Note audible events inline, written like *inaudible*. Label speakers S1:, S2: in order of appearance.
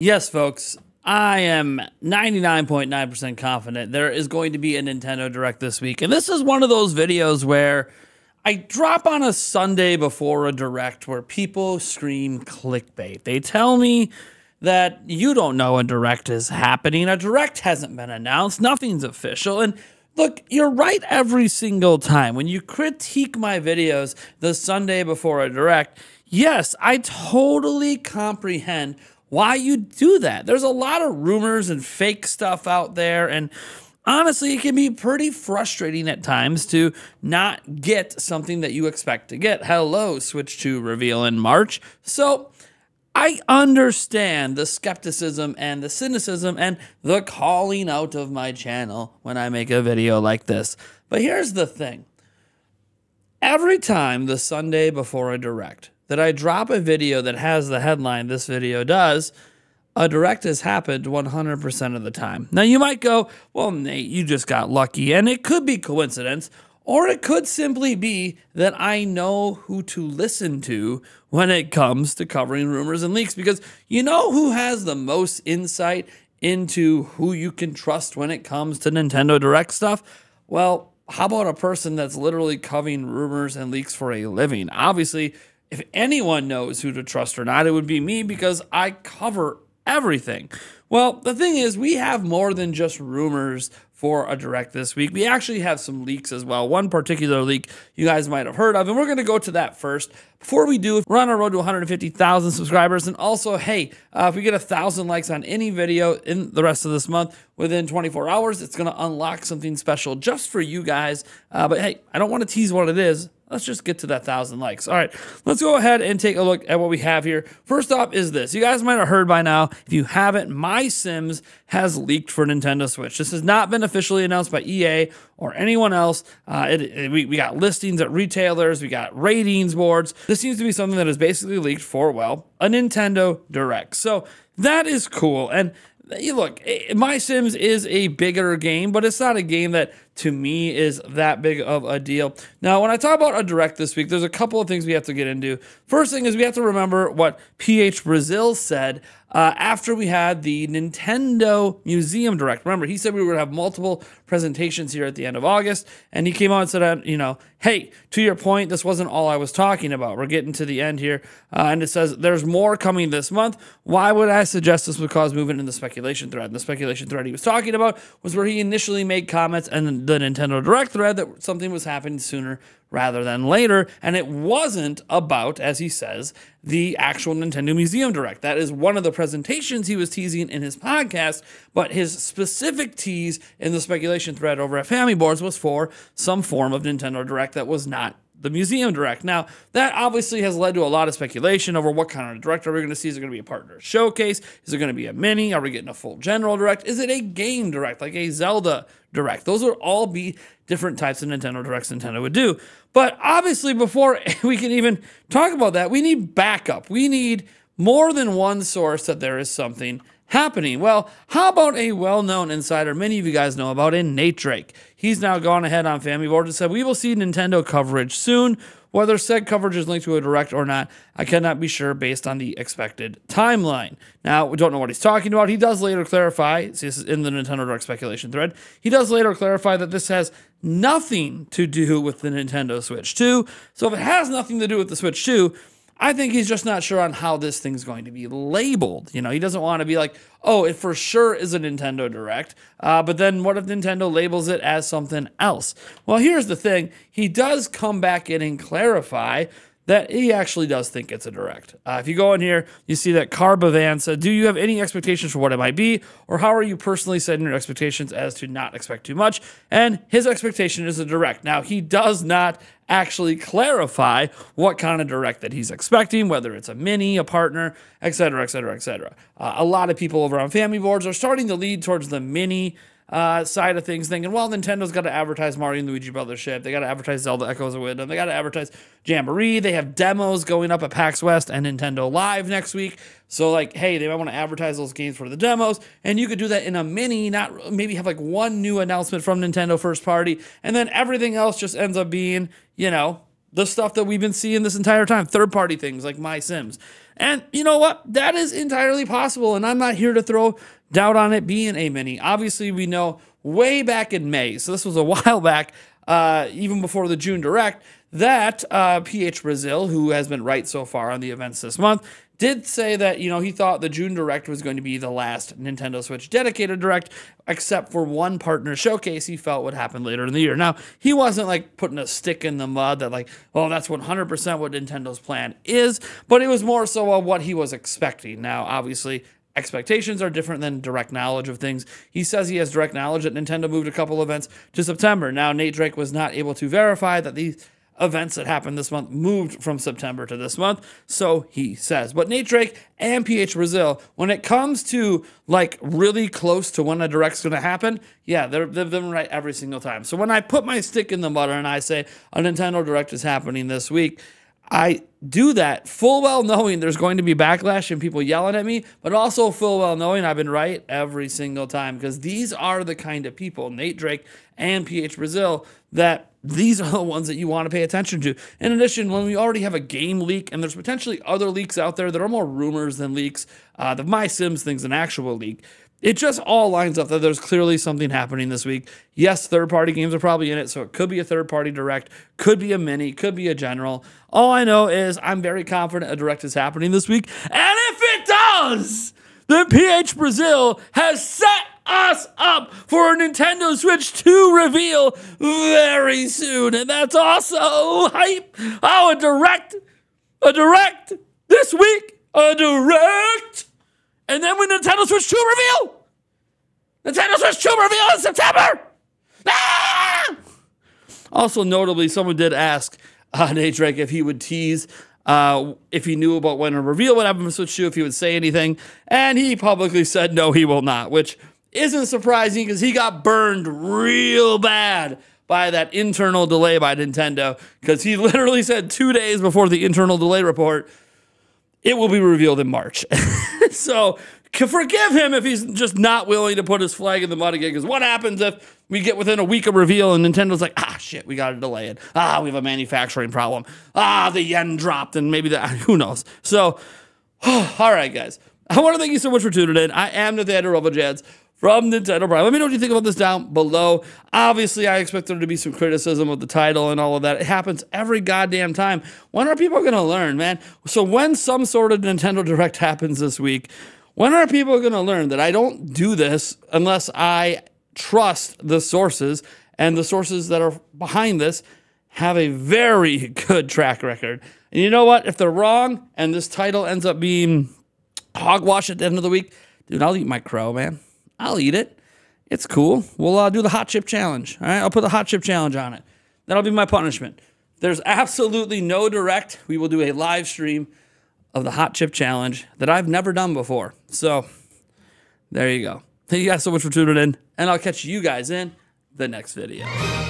S1: Yes, folks, I am 99.9% confident there is going to be a Nintendo Direct this week. And this is one of those videos where I drop on a Sunday before a Direct where people scream clickbait. They tell me that you don't know a Direct is happening. A Direct hasn't been announced, nothing's official. And Look, you're right every single time. When you critique my videos the Sunday before a direct, yes, I totally comprehend why you do that. There's a lot of rumors and fake stuff out there, and honestly, it can be pretty frustrating at times to not get something that you expect to get. Hello, Switch 2 reveal in March. So, I understand the skepticism and the cynicism and the calling out of my channel when I make a video like this. But here's the thing every time the Sunday before a direct that I drop a video that has the headline this video does, a direct has happened 100% of the time. Now you might go, well, Nate, you just got lucky. And it could be coincidence, or it could simply be that I know who to listen to when it comes to covering rumors and leaks because you know who has the most insight into who you can trust when it comes to Nintendo Direct stuff? Well, how about a person that's literally covering rumors and leaks for a living? Obviously, if anyone knows who to trust or not, it would be me because I cover everything. Well, the thing is, we have more than just rumors for a direct this week. We actually have some leaks as well. One particular leak you guys might have heard of, and we're going to go to that first. Before we do, we're on our road to 150,000 subscribers. And also, hey, uh, if we get a thousand likes on any video in the rest of this month within 24 hours, it's going to unlock something special just for you guys. Uh, but hey, I don't want to tease what it is. Let's just get to that thousand likes. All right, let's go ahead and take a look at what we have here. First off is this. You guys might have heard by now. If you haven't, My Sims has leaked for Nintendo Switch. This has not been officially announced by EA or anyone else. Uh, it, it, we, we got listings at retailers. We got ratings boards. This seems to be something that is basically leaked for, well, a Nintendo Direct. So that is cool. And look, My Sims is a bigger game, but it's not a game that to me is that big of a deal. Now, when I talk about a direct this week, there's a couple of things we have to get into. First thing is we have to remember what PH Brazil said uh, after we had the Nintendo Museum Direct. Remember, he said we would have multiple presentations here at the end of August, and he came out and said, uh, you know, hey, to your point, this wasn't all I was talking about. We're getting to the end here, uh, and it says there's more coming this month. Why would I suggest this would cause movement in the speculation thread? And the speculation thread he was talking about was where he initially made comments and the Nintendo Direct thread that something was happening sooner rather than later. And it wasn't about, as he says, the actual Nintendo Museum Direct. That is one of the presentations he was teasing in his podcast, but his specific tease in the speculation thread over at Famiboards was for some form of Nintendo Direct that was not the Museum Direct. Now, that obviously has led to a lot of speculation over what kind of direct are we going to see. Is it going to be a partner showcase? Is it going to be a mini? Are we getting a full general direct? Is it a game direct, like a Zelda direct? Those would all be different types of Nintendo directs Nintendo would do. But obviously, before *laughs* we can even talk about that, we need backup. We need more than one source that there is something happening? Well, how about a well known insider many of you guys know about in Nate Drake? He's now gone ahead on Famiboard and said, We will see Nintendo coverage soon. Whether said coverage is linked to a direct or not, I cannot be sure based on the expected timeline. Now, we don't know what he's talking about. He does later clarify, see, this is in the Nintendo Direct speculation thread, he does later clarify that this has nothing to do with the Nintendo Switch 2. So if it has nothing to do with the Switch 2, I think he's just not sure on how this thing's going to be labeled. You know, he doesn't want to be like, oh, it for sure is a Nintendo Direct. Uh, but then what if Nintendo labels it as something else? Well, here's the thing he does come back in and clarify that he actually does think it's a direct. Uh, if you go in here, you see that Carbavan said, Do you have any expectations for what it might be? Or how are you personally setting your expectations as to not expect too much? And his expectation is a direct. Now, he does not actually clarify what kind of direct that he's expecting, whether it's a mini, a partner, etc., etc., etc. A lot of people over on Famiboards are starting to lead towards the mini uh, side of things, thinking, well, Nintendo's got to advertise Mario and Luigi Brothership. They got to advertise Zelda Echoes of Wisdom. They got to advertise Jamboree. They have demos going up at PAX West and Nintendo Live next week. So, like, hey, they might want to advertise those games for the demos. And you could do that in a mini, not maybe have like one new announcement from Nintendo first party. And then everything else just ends up being, you know, the stuff that we've been seeing this entire time third party things like My Sims. And you know what? That is entirely possible. And I'm not here to throw doubt on it being a mini. Obviously, we know way back in May, so this was a *laughs* while back, uh, even before the June Direct, that uh, PH Brazil, who has been right so far on the events this month, did say that you know he thought the June Direct was going to be the last Nintendo Switch dedicated Direct, except for one partner showcase he felt would happen later in the year. Now he wasn't like putting a stick in the mud that like, oh, that's 100% what Nintendo's plan is, but it was more so uh, what he was expecting. Now, obviously, expectations are different than direct knowledge of things. He says he has direct knowledge that Nintendo moved a couple events to September. Now, Nate Drake was not able to verify that these events that happened this month moved from September to this month. So he says. But Nate Drake and PH Brazil, when it comes to like really close to when a direct's going to happen, yeah, they're, they've been right every single time. So when I put my stick in the mud and I say a Nintendo Direct is happening this week, I do that full well knowing there's going to be backlash and people yelling at me, but also full well knowing I've been right every single time because these are the kind of people, Nate Drake and PH Brazil, that these are the ones that you want to pay attention to. In addition, when we already have a game leak and there's potentially other leaks out there that are more rumors than leaks, uh, the My Sims thing's an actual leak it just all lines up that there's clearly something happening this week. Yes, third party games are probably in it, so it could be a third party direct, could be a mini, could be a general. All I know is I'm very confident a direct is happening this week. And if it does, then PH Brazil has set us up for a Nintendo Switch 2 reveal very soon. And that's also hype. Oh, a direct, a direct this week, a direct. And then when Nintendo Switch 2 reveal, Nintendo Switch 2 reveal in September. Ah! Also, notably, someone did ask uh, *laughs* Nate Drake if he would tease uh, if he knew about when a reveal would happen for Switch 2, if he would say anything. And he publicly said no, he will not, which isn't surprising because he got burned real bad by that internal delay by Nintendo because he *laughs* literally said two days before the internal delay report it will be revealed in March. *laughs* so forgive him if he's just not willing to put his flag in the mud again. Because what happens if we get within a week of reveal and Nintendo's like, ah, shit, we got to delay it. Ah, we have a manufacturing problem. Ah, the yen dropped and maybe that, *laughs* who knows. So, *sighs* all right, guys. *laughs* I want to thank you so much for tuning in. I am Nathaniel Robojads from Nintendo Prime. Let me know what you think about this down below. Obviously, I expect there to be some criticism of the title and all of that. It happens every goddamn time. When are people going to learn, man? So, when some sort of Nintendo Direct *laughs* happens this week, when are people going to learn that I don't do this unless I trust the sources and the sources that are behind this have a very *laughs* good track record? And you know what? If they're wrong and this title ends up being hogwash at the end of the week, dude, I'll eat my crow, man. I'll eat it. It's cool. We'll uh, do the hot chip challenge. All right, I'll put the hot chip challenge on it. That'll be my punishment. There's absolutely no direct. We will do a live stream of the hot chip challenge that I've never done before. So there you go. Thank you guys so much for tuning in, and I'll catch you guys in the next video.